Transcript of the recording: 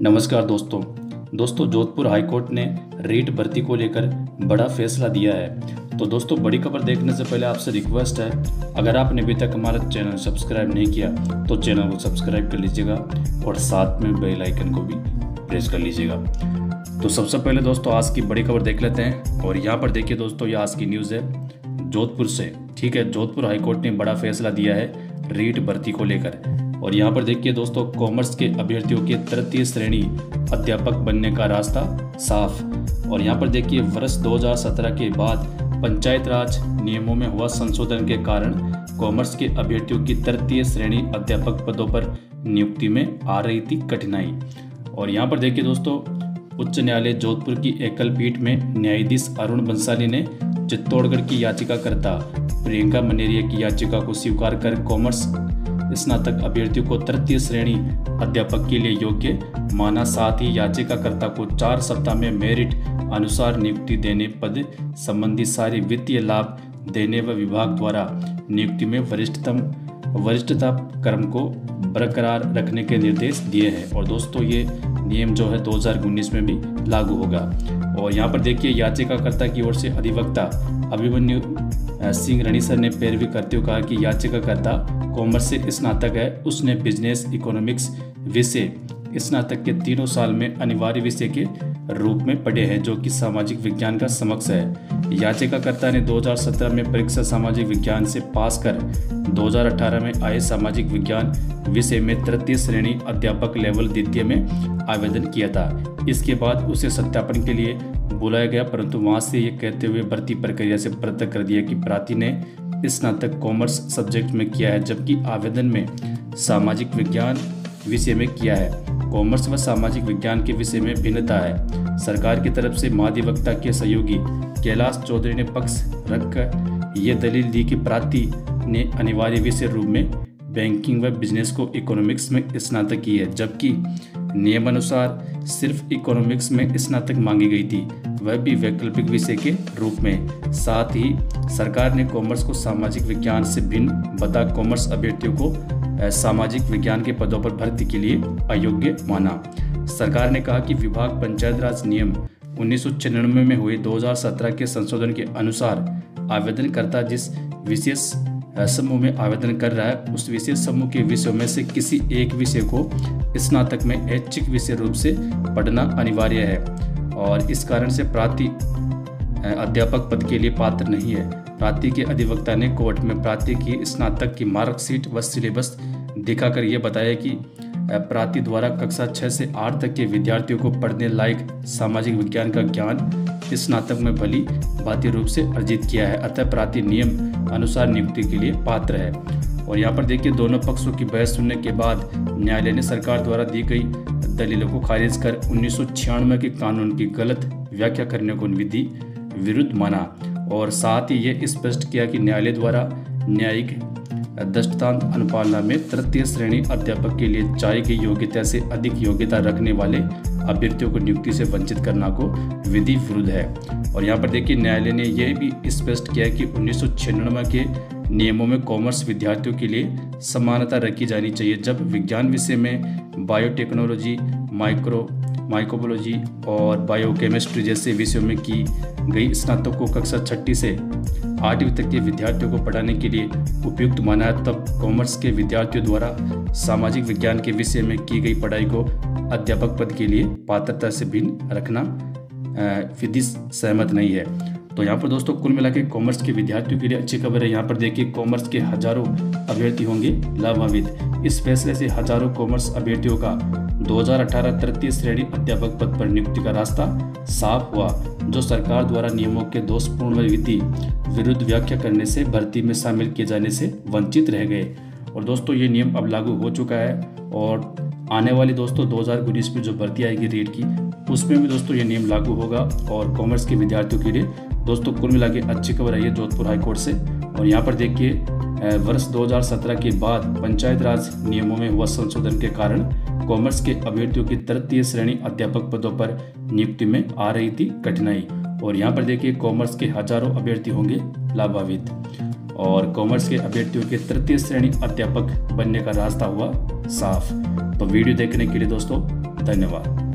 नमस्कार दोस्तों। दोस्तों, जोधपुर हाईकोर्ट ने रीट भर्ती को लेकर बड़ा फैसला दिया है। तो दोस्तों, बड़ी खबर देखने से पहले आपसे रिक्वेस्ट है, अगर आपने अभी तक हमारा चैनल सब्सक्राइब नहीं किया तो चैनल को सब्सक्राइब कर लीजिएगा और साथ में बेल आइकन को भी प्रेस कर लीजिएगा। तो सबसे पहले दोस्तों, आज की बड़ी खबर देख लेते हैं और यहाँ पर देखिए दोस्तों, ये आज की न्यूज़ है जोधपुर से। ठीक है, जोधपुर हाईकोर्ट ने बड़ा फैसला दिया है रीट भर्ती को लेकर। और यहाँ पर देखिए दोस्तों कॉमर्स के अभ्यर्थियों के तृतीय श्रेणी अध्यापक बनने का रास्ता साफ़। और यहाँ पर देखिए, वर्ष 2017 के बाद पंचायत राज नियमों में हुआ संशोधन के कारण कॉमर्स के अभ्यर्थियों की तृतीय श्रेणी अध्यापक पदों पर नियुक्ति में आ रही थी कठिनाई। और यहाँ पर देखिए दोस्तों, उच्च न्यायालय जोधपुर की एकल पीठ में न्यायाधीश अरुण बंसाली ने चित्तौड़गढ़ की याचिकाकर्ता प्रियंका मनेरिया की याचिका को स्वीकार कर कॉमर्स स्नातक अभ्यर्थियों को तृतीय श्रेणी अध्यापक के लिए योग्य माना साथ ही याचिकाकर्ता को चार सप्ताह में मेरिट अनुसार नियुक्ति देने पद संबंधी सारे वित्तीय लाभ देने व विभाग द्वारा नियुक्ति में वरिष्ठतम वरिष्ठता क्रम को बरकरार रखने के निर्देश दिए हैं। और दोस्तों, ये नियम जो है 2019 में भी लागू होगा। और यहाँ पर देखिए, याचिकाकर्ता की ओर से अधिवक्ता अभिमन्यु सिंह रणीसर ने पैरवी करते हुए कहा कि याचिकाकर्ता कॉमर्स से स्नातक है। उसने बिज़नेस इकोनॉमिक्स विषय, स्नातक के तीनों साल में अनिवार्य विषय के रूप में पढ़े हैं, जो कि सामाजिक विज्ञान का समक्ष है। याचिकाकर्ता ने 2017 में परीक्षा सामाजिक विज्ञान से पास कर 2018 में आए सामाजिक विज्ञान विषय में तृतीय श्रेणी अध्यापक लेवल द्वितीय में आवेदन किया था। इसके बाद उसे सत्यापन के लिए बुलाया गया, परंतु वहाँ से ये कहते हुए भर्ती प्रक्रिया से पृथक कर दिया कि प्राति ने स्नातक कॉमर्स सब्जेक्ट में किया है, जबकि आवेदन में सामाजिक विज्ञान विषय में किया है। कॉमर्स व सामाजिक विज्ञान के विषय में भिन्नता है। सरकार की तरफ़ से महाधिवक्ता के सहयोगी कैलाश चौधरी ने पक्ष रखकर ये दलील दी कि प्राति ने अनिवार्य विषय रूप में बैंकिंग व बिज़नेस को इकोनॉमिक्स में स्नातक की है, जबकि नियमानुसार सिर्फ़ इकोनॉमिक्स में स्नातक मांगी गई थी। वह भी वैकल्पिक विषय के रूप में। साथ ही, सरकार ने कॉमर्स को सामाजिक विज्ञान से भिन्न बता कॉमर्स अभ्यर्थियों को सामाजिक विज्ञान के पदों पर भर्ती के लिए अयोग्य माना। सरकार ने कहा कि विभाग पंचायत राज नियम उन्नीस में हुए 2017 के संशोधन के अनुसार आवेदनकर्ता जिस विशेष समूह में आवेदन कर रहा है, उस विशेष समूह के विषयों में से किसी एक विषय को स्नातक में ऐच्छिक विषय रूप से पढ़ना अनिवार्य है। और इस कारण से प्राति अध्यापक पद के लिए पात्र नहीं है। प्राति के अधिवक्ता ने कोर्ट में प्राति की स्नातक की मार्कशीट व सिलेबस दिखाकर यह बताया कि प्राति द्वारा कक्षा छः से आठ तक के विद्यार्थियों को पढ़ने लायक सामाजिक विज्ञान का ज्ञान स्नातक में भली भाती रूप से अर्जित किया है। अतः प्राति नियम अनुसार नियुक्ति के लिए पात्र है। और यहाँ पर देखिए दोनों पक्षों की बहस सुनने के बाद न्यायालय ने सरकार द्वारा दी गई दलीलों को खारिज कर उन्नीस सौ छियानवे के कानून की गलत व्याख्या करने को विधि विरुद्ध माना और साथ ही ये स्पष्ट किया कि न्यायालय द्वारा न्यायिक दृष्टांत अनुपालना में तृतीय श्रेणी अध्यापक के लिए चाहे गई योग्यता से अधिक योग्यता रखने वाले अभ्यर्थियों को नियुक्ति से वंचित करना को विधि विरुद्ध है। और यहाँ पर देखिए न्यायालय ने यह भी स्पष्ट किया कि उन्नीस सौ छियानवे के नियमों में कॉमर्स विद्यार्थियों के लिए समानता रखी जानी चाहिए। जब विज्ञान विषय में बायोटेक्नोलॉजी माइक्रो माइक्रोबोलॉजी और बायोकेमिस्ट्री जैसे विषयों में की गई स्नातक को कक्षा छठी से आठवीं तक के विद्यार्थियों को पढ़ाने के लिए उपयुक्त माना है, तब कॉमर्स के विद्यार्थियों द्वारा सामाजिक विज्ञान के विषय में की गई पढ़ाई को अध्यापक पद के लिए पात्रता से भिन्न रखना विधि सहमत नहीं है। तो यहाँ पर दोस्तों, कुल मिला के कॉमर्स के विद्यार्थियों के लिए अच्छी खबर है। यहाँ पर देखिए कॉमर्स के हज़ारों अभ्यर्थी होंगे लाभान्वित। इस फैसले से हज़ारों कॉमर्स अभ्यर्थियों का 2018 तृतीय श्रेणी अध्यापक पद पर नियुक्ति का रास्ता साफ़ हुआ, जो सरकार द्वारा नियमों के दोषपूर्ण विधि विरुद्ध व्याख्या करने से, भर्ती में शामिल किए जाने से वंचित रह गए। और दोस्तों, ये नियम अब लागू हो चुका है और आने वाली दोस्तों, दो हज़ार उन्नीस में जो भर्ती आएगी रेट की उसमें भी दोस्तों ये नियम लागू होगा और कॉमर्स के विद्यार्थियों के लिए दोस्तों कुल मिला के अच्छी खबर आई है जोधपुर हाईकोर्ट से। और यहाँ पर देखिए वर्ष 2017 के बाद पंचायत राज नियमों में हुआ संशोधन के कारण कॉमर्स के अभ्यर्थियों की तृतीय श्रेणी अध्यापक पदों पर नियुक्ति में आ रही थी कठिनाई। और यहाँ पर देखिए कॉमर्स के हज़ारों अभ्यर्थी होंगे लाभान्वित। और कॉमर्स के अभ्यर्थियों के तृतीय श्रेणी अध्यापक बनने का रास्ता हुआ साफ़। तो वीडियो देखने के लिए दोस्तों, धन्यवाद।